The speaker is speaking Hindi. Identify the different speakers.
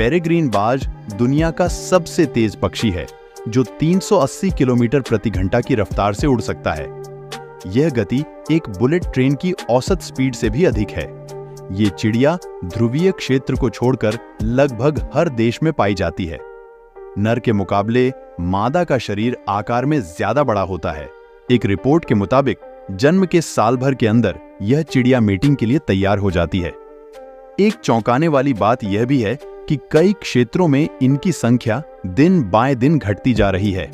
Speaker 1: पेरेग्रीन बाज दुनिया का सबसे तेज पक्षी है, जो 380 किलोमीटर प्रति घंटा की रफ्तार से उड़ सकता है। यह गति एक बुलेट ट्रेन की औसत स्पीड से भी अधिक है। ये चिड़िया ध्रुवीय क्षेत्र को छोड़कर लगभग हर देश में पाई जाती है। नर के मुकाबले मादा का शरीर आकार में ज़्यादा बड़ा होता है। एक रिपोर्ट के मुताबिक, जन्म के साल भर के अंदर यह चिड़िया मीटिंग के लिए तैयार हो जाती है। एक चौंकाने वाली बात यह भी है कि कई क्षेत्रों में इनकी संख्या दिन बाय दिन घटती जा रही है।